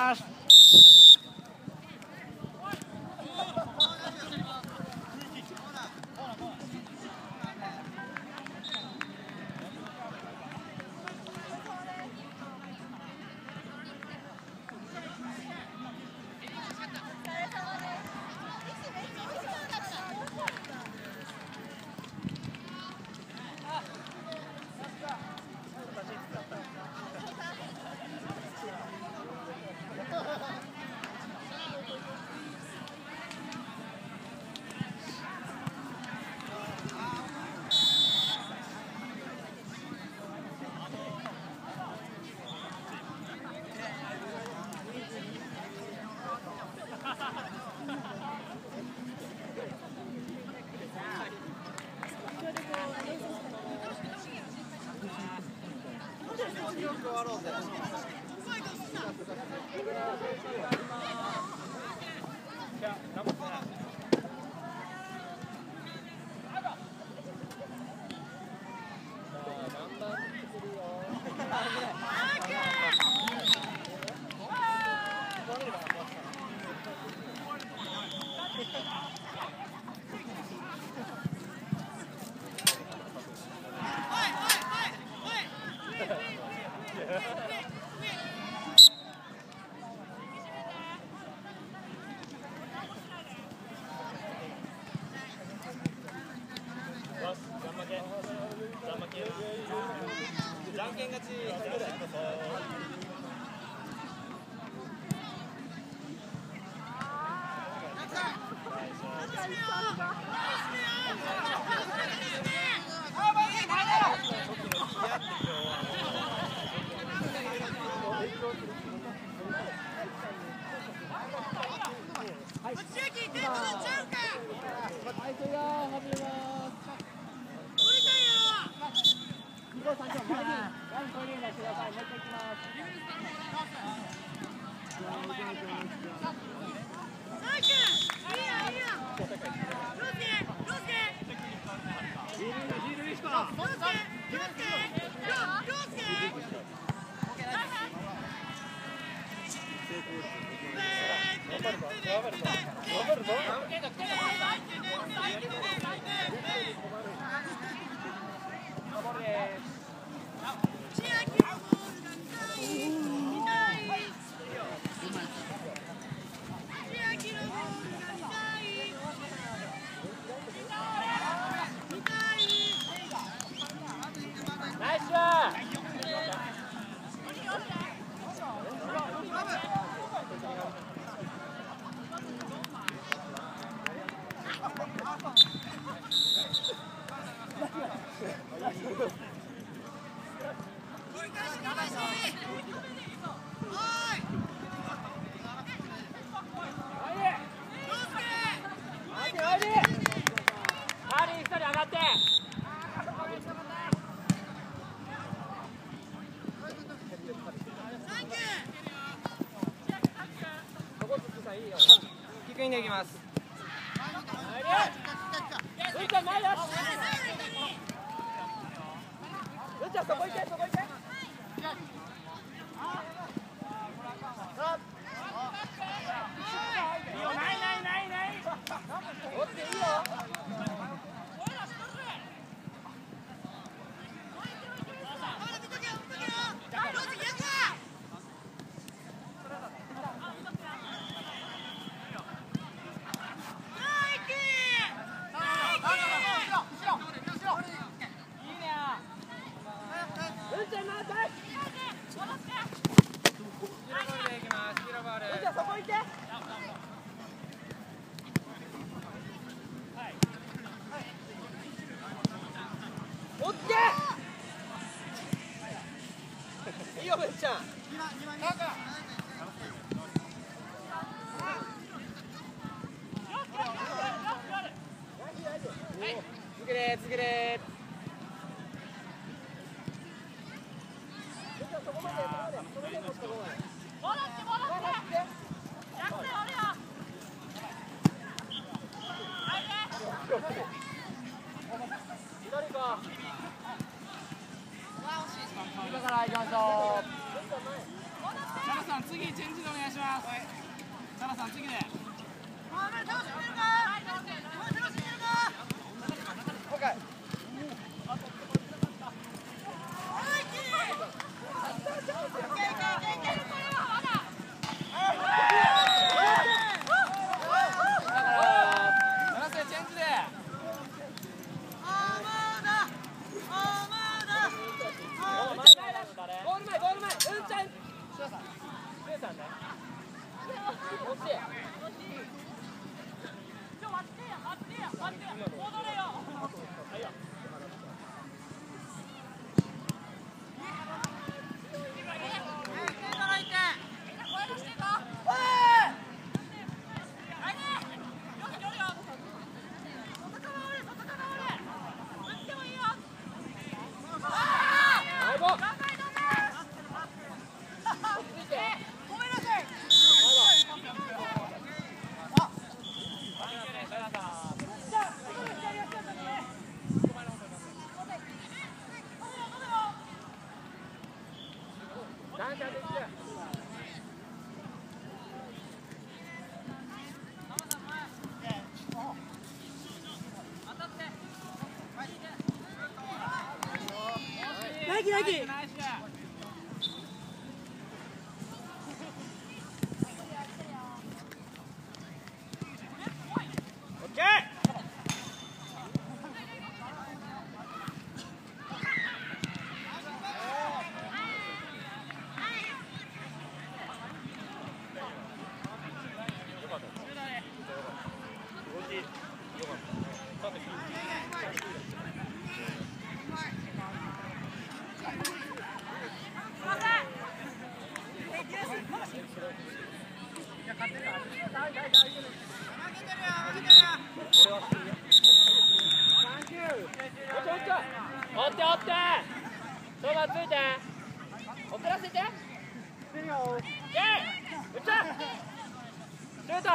Tchau. 気持ちよく終わろうぜ。じゃあ、頑張って。じゃんけん勝ち。はい。Cheers! ックインできます。よっちゃんそこ行けそこ行け。続けれ続けでて。次チェンジでお願いしますサラさん次で惜しいはいゴ Да, да, да, да. 追って追ってそのついて遅らせて。イェイ打っシュート